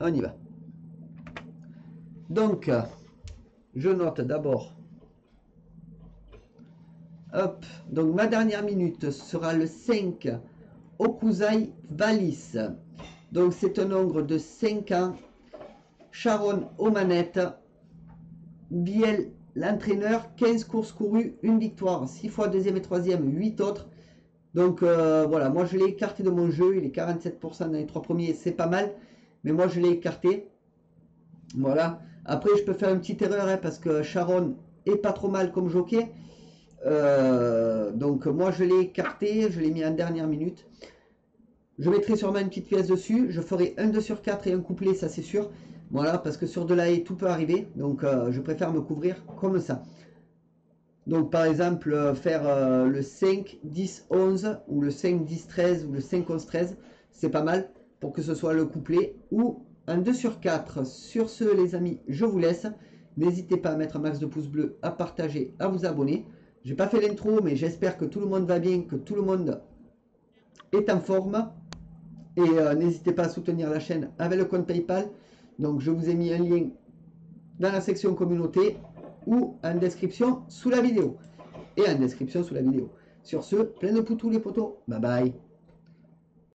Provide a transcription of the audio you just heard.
On y va. Donc, je note d'abord. Hop. Donc, ma dernière minute sera le 5 Okuzai Valis. Donc, c'est un nombre de 5 ans. Sharon aux manettes. Biel, l'entraîneur. 15 courses courues, une victoire. 6 fois deuxième et troisième, 8 autres. Donc, euh, voilà. Moi, je l'ai écarté de mon jeu. Il est 47% dans les trois premiers. C'est pas mal. Mais moi, je l'ai écarté. Voilà. Après, je peux faire une petite erreur hein, parce que Sharon est pas trop mal comme jockey. Euh, donc, moi, je l'ai écarté. Je l'ai mis en dernière minute. Je mettrai sûrement une petite pièce dessus. Je ferai un 2 sur 4 et un couplet, ça c'est sûr. Voilà, parce que sur de la haie, tout peut arriver. Donc, euh, je préfère me couvrir comme ça. Donc, par exemple, euh, faire le 5, 10, 11 ou le 5, 10, 13 ou le 5, 11, 13. C'est pas mal pour que ce soit le couplet ou un 2 sur 4. Sur ce, les amis, je vous laisse. N'hésitez pas à mettre un max de pouces bleus, à partager, à vous abonner. J'ai pas fait l'intro, mais j'espère que tout le monde va bien, que tout le monde est en forme. Et euh, n'hésitez pas à soutenir la chaîne avec le compte PayPal. Donc, je vous ai mis un lien dans la section communauté ou en description sous la vidéo. Et en description sous la vidéo. Sur ce, plein de poutous les potos. Bye bye.